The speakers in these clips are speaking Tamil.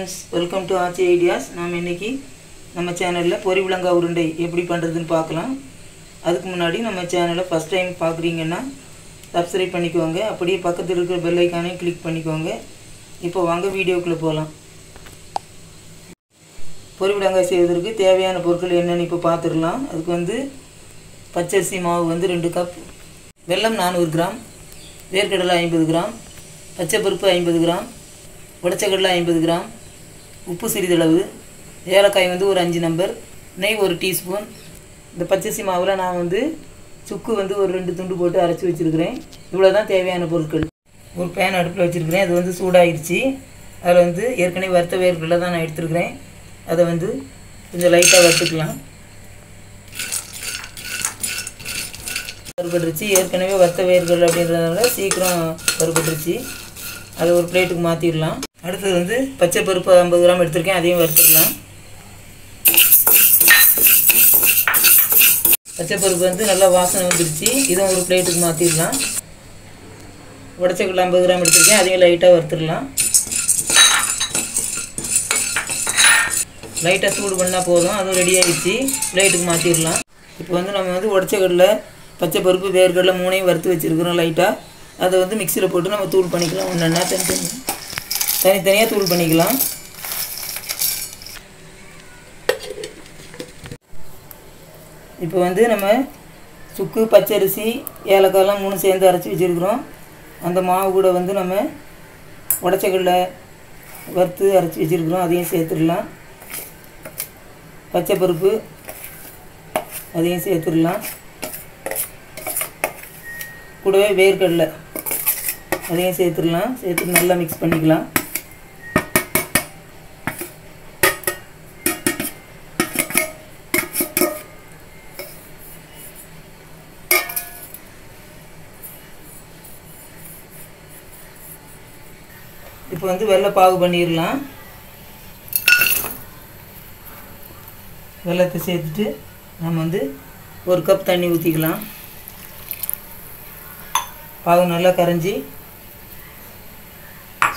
Friends welcome to Aachi ideas நாம் இன்னைக்கு நம்ம சேனலில் பொரி விலங்கா உருண்டை எப்படி பண்ணுறதுன்னு பார்க்கலாம். அதுக்கு முன்னாடி நம்ம சேனலை ஃபஸ்ட் டைம் பார்க்குறீங்கன்னா சப்ஸ்கிரைப் பண்ணிக்கோங்க. அப்படியே பக்கத்தில் இருக்கிற பெல் கிளிக் பண்ணிக்கோங்க. இப்போ வாங்க வீடியோக்குள்ளே போகலாம் பொரி விலங்காய் செய்வதற்கு தேவையான பொருட்கள் என்னென்னு இப்போ பார்த்துடலாம். அதுக்கு வந்து பச்சரிசி மாவு வந்து ரெண்டு கப் வெல்லம் நானூறு கிராம் வேர்க்கடலை ஐம்பது கிராம் பச்சை பருப்பு ஐம்பது கிராம் உடச்சக்கடலை ஐம்பது கிராம் உப்பு சிறிதளவு ஏலக்காய் வந்து ஒரு அஞ்சு நம்பர் நெய் ஒரு டீஸ்பூன் இந்த பச்சரிசி மாவில் நான் வந்து சுக்கு வந்து ஒரு ரெண்டு துண்டு போட்டு அரைச்சி வச்சுருக்கிறேன். இவ்வளோ தான் தேவையான பொருட்கள். ஒரு பேன் அடுப்பில் வச்சுருக்கிறேன். அது வந்து சூடாகிடுச்சு அதில் வந்து ஏற்கனவே வறுத்த வேர்களை தான் நான் எடுத்துருக்கிறேன். அதை வந்து கொஞ்சம் லைட்டாக வறுத்துக்கலாம். வறுபட்டுருச்சு. ஏற்கனவே வறுத்த வேர்கள் அப்படின்றதுனால சீக்கிரம் வறுபட்டுருச்சு. அதை ஒரு பிளேட்டுக்கு மாற்றிடலாம் அடுத்தது வந்து பச்சை பருப்பு ஐம்பது கிராம் எடுத்திருக்கேன் அதையும் வறுத்துக்கலாம். பச்சை பருப்பு வந்து நல்லா வாசனை வந்துருச்சு. இதுவும் ஒரு பிளேட்டுக்கு மாற்றிடலாம் உடச்சக்குள்ள ஐம்பது கிராம் எடுத்திருக்கேன் அதையும் லைட்டாக வறுத்துடலாம். லைட்டாக சூடு பண்ணால் போதும் அதுவும் ரெடி ஆகிடுச்சு பிளேட்டுக்கு மாற்றிடலாம் இப்போ வந்து நம்ம வந்து உடச்சக்கடலை பச்சை பருப்பு வேர்க்கடலை மூணையும் வறுத்து வச்சுருக்குறோம் லைட்டாக அதை வந்து மிக்சியில் போட்டு நம்ம தூள் பண்ணிக்கலாம். ஒன்றா தனித்தனி தனித்தனியாக தூள் பண்ணிக்கலாம். இப்போ வந்து நம்ம சுக்கு பச்சரிசி ஏலக்காயெல்லாம் மூணு சேர்ந்து அரைச்சி வச்சுருக்குறோம். அந்த மாவு கூட வந்து நம்ம உடச்சக்கடலை வறுத்து அரைச்சி வச்சுருக்குறோம். அதையும் சேர்த்துடலாம். பச்சை பருப்பு அதையும் சேர்த்துடலாம். கூடவே வேர்க்கடலை அதையும் சேர்த்துடலாம். சேர்த்து நல்லா மிக்ஸ் பண்ணிக்கலாம். இப்போ வந்து வெள்ளை பாகு பண்ணிடலாம் வெள்ளத்தை சேர்த்துட்டு நம்ம வந்து ஒரு கப் தண்ணி ஊற்றிக்கலாம் பாகு நல்லா கரைஞ்சி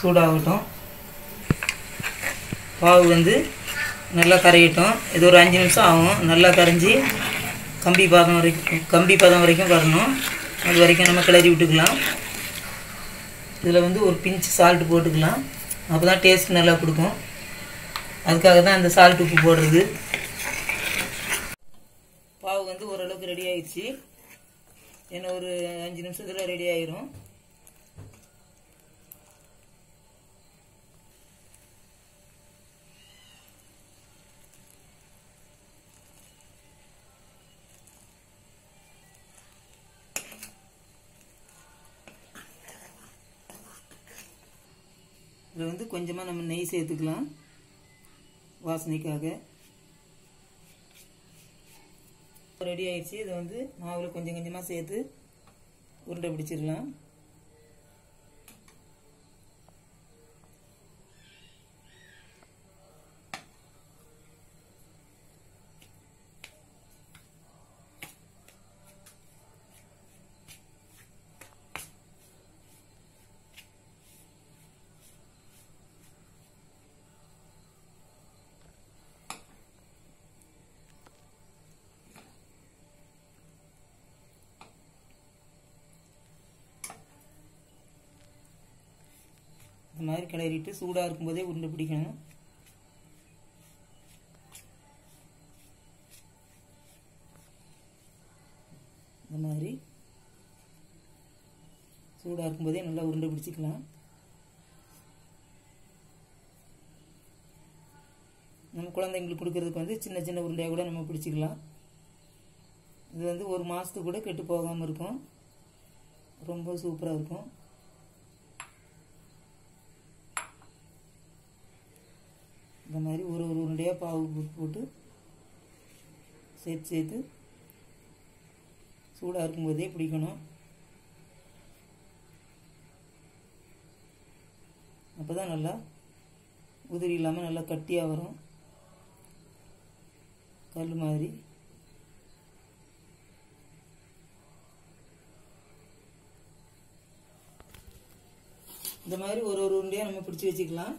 சூடாகட்டும். பாகு வந்து நல்லா கரையட்டும். இது ஒரு அஞ்சு நிமிஷம் ஆகும். நல்லா கரைஞ்சி கம்பி பாதம் வரைக்கும் கம்பி பதம் வரைக்கும் வரணும். அது வரைக்கும் நம்ம கிளறி விட்டுக்கலாம். இதில் வந்து ஒரு பிஞ்சு சால்ட்டு போட்டுக்கலாம். அப்போ தான் டேஸ்ட் நல்லா கொடுக்கும். அதுக்காக தான் அந்த சால்ட் உப்பு போடுறது. பாவு வந்து ஓரளவுக்கு ரெடி ஆயிடுச்சு. என்ன ஒரு அஞ்சு நிமிஷத்தில் ரெடி ஆயிரும். இதில் வந்து கொஞ்சமாக நம்ம நெய் சேர்த்துக்கலாம் வாசனைக்காக. ரெடி ஆயிடுச்சு. இதை வந்து மாவில் கொஞ்சம் கொஞ்சமாக சேர்த்து உருண்டை பிடிச்சிடலாம். இந்த மாதிரி கிளறிட்டு சூடாக இருக்கும்போதே உருண்டை பிடிக்கணும். இந்த மாதிரி சூடாக இருக்கும்போதே நல்லா உருண்டை பிடிச்சிக்கலாம். நம்ம குழந்தைங்களுக்கு கொடுக்கறதுக்கு வந்து சின்ன சின்ன உருண்டையாக கூட நம்ம பிடிச்சிக்கலாம். இது வந்து ஒரு மாதத்துக்கு கூட கெட்டு போகாமல் இருக்கும். ரொம்ப சூப்பராக இருக்கும். இந்த மாதிரி ஒரு ஒரு உருண்டையாக பாவு போட்டு சேர்த்து சேர்த்து சூடாக இருக்கும்போதே பிடிக்கணும். அப்போ தான் நல்லா உதிரி இல்லாமல் நல்லா கட்டியாக வரும். கல் மாதிரி. இந்த மாதிரி ஒரு ஒரு உருண்டையாக நம்ம பிடிச்சி வச்சுக்கலாம்.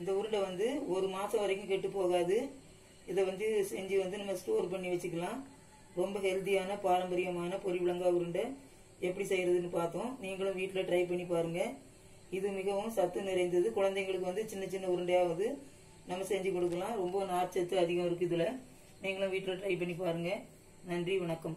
இந்த உருண்டை வந்து ஒரு மாதம் வரைக்கும் கெட்டு போகாது. இதை வந்து செஞ்சு வந்து நம்ம ஸ்டோர் பண்ணி வச்சுக்கலாம். ரொம்ப ஹெல்த்தியான பாரம்பரியமான பொரி விலங்கா உருண்டை. எப்படி செய்கிறதுன்னு பார்த்தோம். நீங்களும் வீட்டில் ட்ரை பண்ணி பாருங்கள் இது மிகவும் சத்து நிறைந்தது. குழந்தைங்களுக்கு வந்து சின்ன சின்ன உருண்டையாவது நம்ம செஞ்சு கொடுக்கலாம். ரொம்ப நார்ச்சத்து அதிகம் இருக்குது இதில். நீங்களும் வீட்டில் ட்ரை பண்ணி பாருங்கள் நன்றி வணக்கம்.